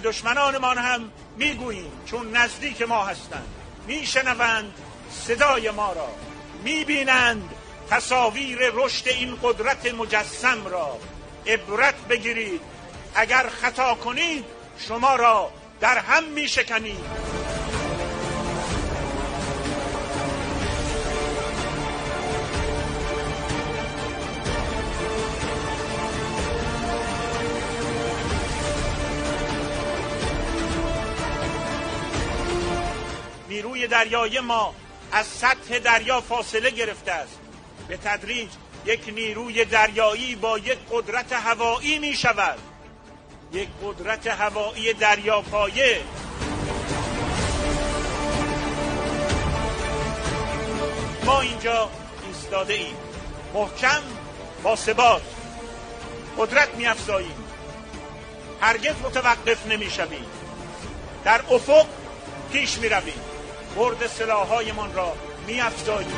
دشمنانمان هم می‌گوییم چون نزدیک ما هستند. میشنوند صدای ما را. می‌بینند تصاویر رشد این قدرت مجسم را. عبرت بگیرید. اگر خطا کنید شما را در هم میشکنید نیروی دریایی ما از سطح دریا فاصله گرفته است. به تدریج یک نیروی دریایی با یک قدرت هوایی می شود. یک قدرت هوایی دریاپایه. ما اینجا ایستاده ایم. محکم با ثبات. قدرت می افزاییم. هرگز متوقف نمی شویم. در افق پیش می رویم. برد سلاحهایمان را می افزاییم